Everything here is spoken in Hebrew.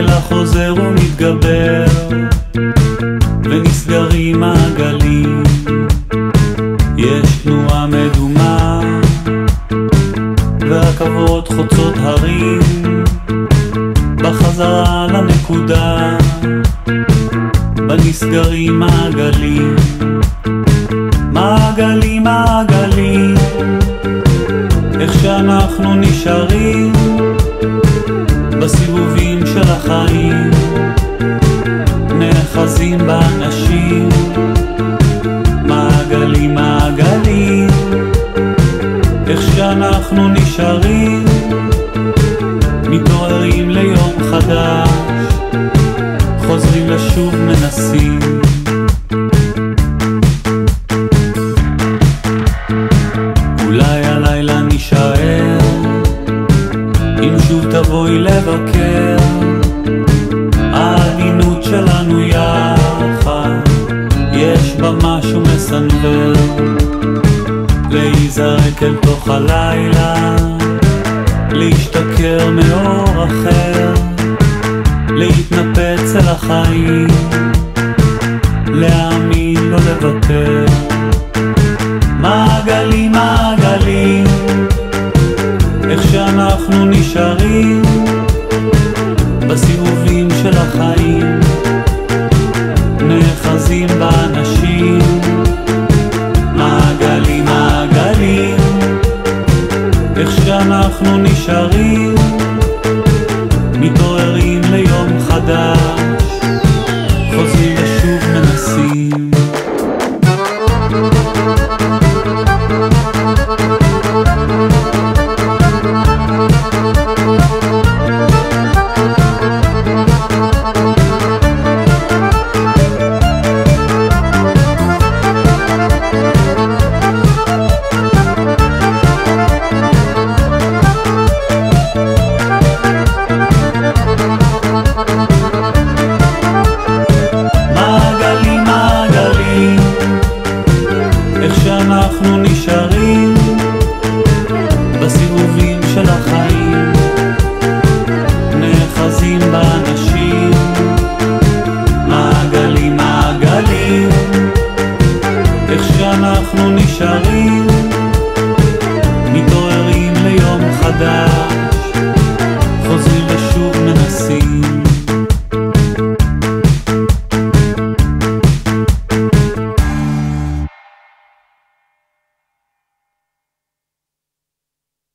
הלילה חוזר ומתגבר ונסגרים מעגלים. יש תנועה מדומה והרכבות חוצות הרים. בחזרה לנקודה בנסגרים מעגלים. מעגלים מעגלים איך שאנחנו נשארים בסיבובים שאנחנו נשארים מתעוררים ליום חדש חוזרים ושוב מנסים. אולי הלילה נישאר אם שוב תבואי לבקר העדינות שלנו יחד יש בה משהו מסנוור להיזרק אל תוך הלילה להשתכר מאור אחר להתנפץ אל החיים להאמין לא לוותר. מעגלים מעגלים איך שאנחנו נשארים בסיבובים של החיים נאחזים באנשים נשארים מתעוררים ליום חדש